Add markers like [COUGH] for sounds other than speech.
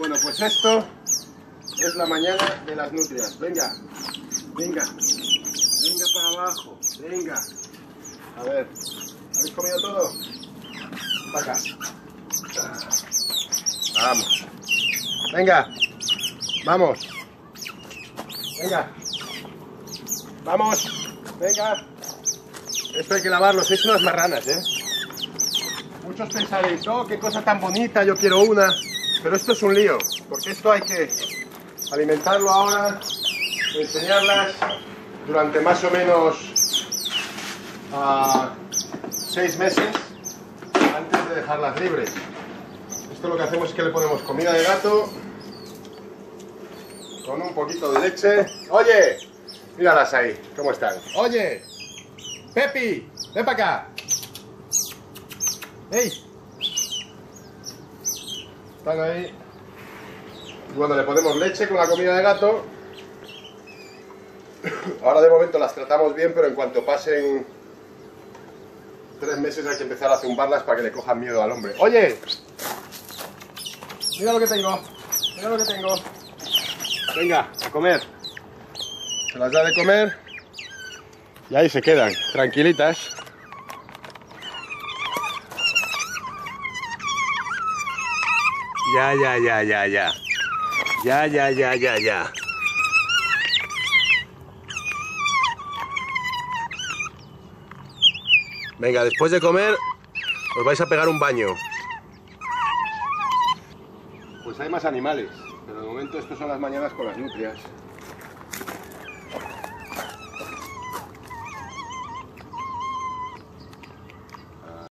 Bueno, pues esto es la mañana de las nutrias. Venga, venga, venga para abajo, venga. A ver, ¿habéis comido todo? Para acá. Vamos. Venga, vamos. Venga. Vamos. Venga. Esto hay que lavarlo, sois unas marranas, ¿eh? Muchos pensaréis, oh, qué cosa tan bonita, yo quiero una. Pero esto es un lío, porque esto hay que alimentarlo ahora, enseñarlas durante más o menos uh, seis meses antes de dejarlas libres. Esto lo que hacemos es que le ponemos comida de gato con un poquito de leche. Oye, míralas ahí, ¿cómo están? Oye, Pepi, ven para acá. ¡Ey! Están ahí. Bueno, le ponemos leche con la comida de gato. [COUGHS] Ahora de momento las tratamos bien, pero en cuanto pasen tres meses hay que empezar a zumbarlas para que le cojan miedo al hombre. ¡Oye! Mira lo que tengo. Mira lo que tengo. Venga, a comer. Se las da de comer. Y ahí se quedan, tranquilitas. Ya, ya, ya, ya, ya. Ya, ya, ya, ya, ya. Venga, después de comer os vais a pegar un baño. Pues hay más animales, pero de momento estas son las mañanas con las nutrias.